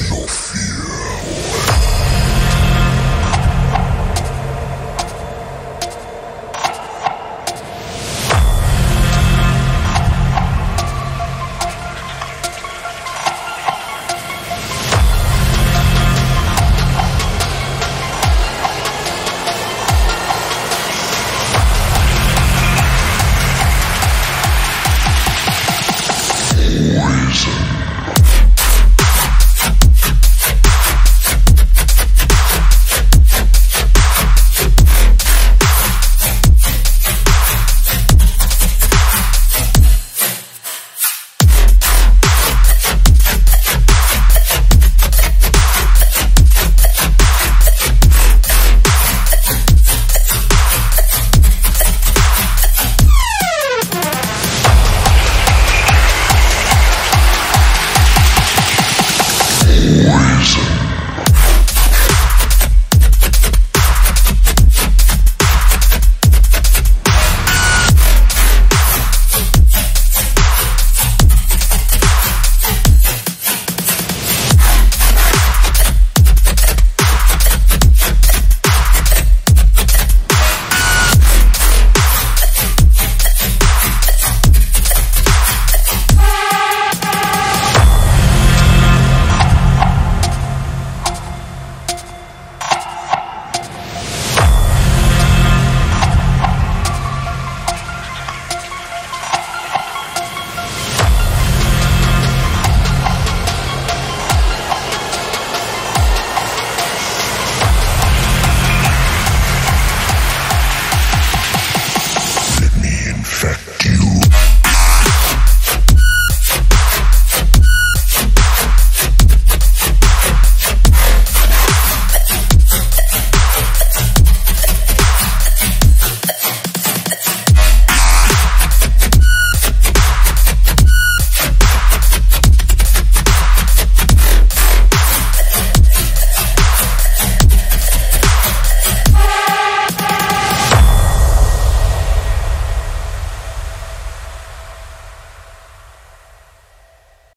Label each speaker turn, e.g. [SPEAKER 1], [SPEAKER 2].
[SPEAKER 1] your fear.